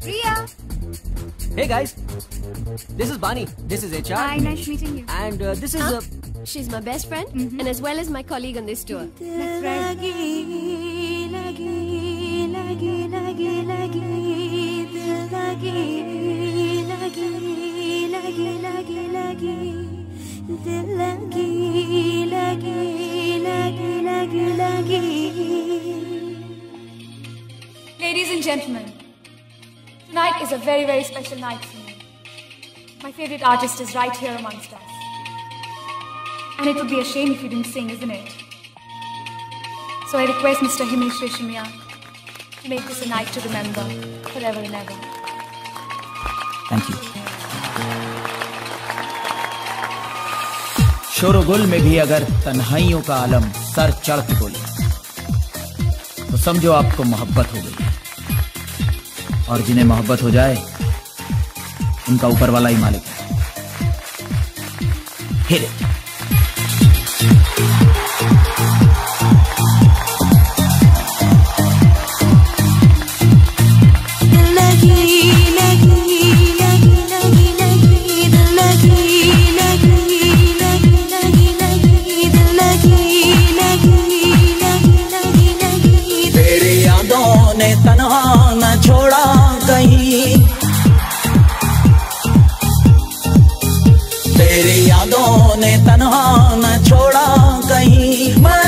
Priya. Hey guys, this is Bani. This is HR. Hi, nice meeting you. And uh, this is. Huh? Uh, She's my best friend and as well as my colleague on this tour. That's right. Ladies and gentlemen, tonight is a very, very special night for me. My favorite artist is right here amongst us. And it would be a shame if you didn't sing, isn't it? So I request Mr. Himesh Reshamiya to make this a night to remember forever and ever. Thank you शोरगुल में भी अगर तन्हाइयों का आलम sir चढ़ बोले तो समझो आपको मोहब्बत हो गई है और जिन्हें मोहब्बत हो जाए उनका ऊपर वाला ही मालिक है। ने तन्हा तेरी यादों ने तनहा न छोड़ा कहीं। मैं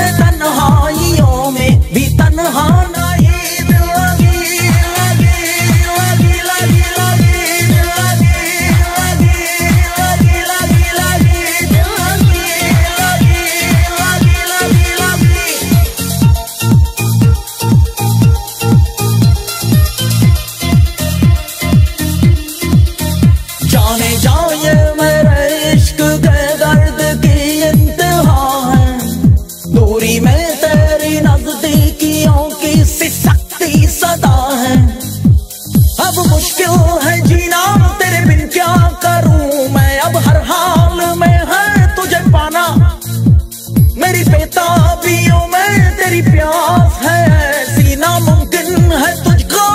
ऐसी नामुमकिन है तुझको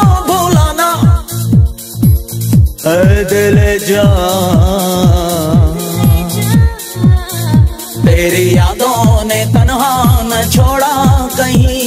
दिल तेरी यादों ने तनहा न छोड़ा कहीं।